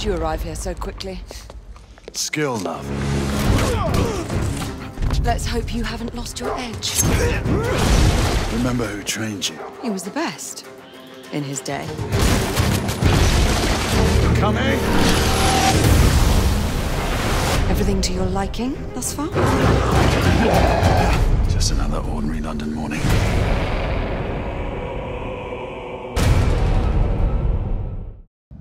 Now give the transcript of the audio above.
did you arrive here so quickly? Skill, love. Let's hope you haven't lost your edge. Remember who trained you? He was the best in his day. Coming! Everything to your liking thus far? Just another ordinary London morning.